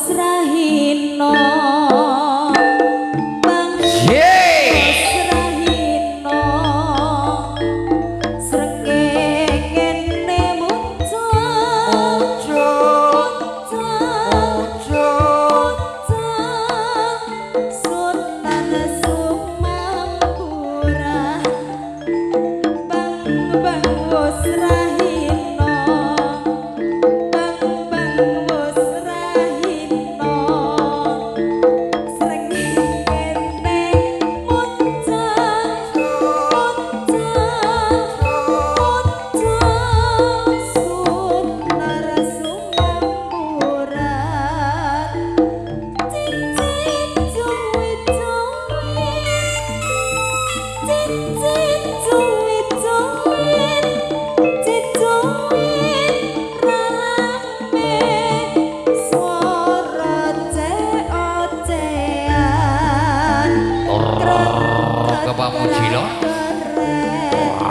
srahina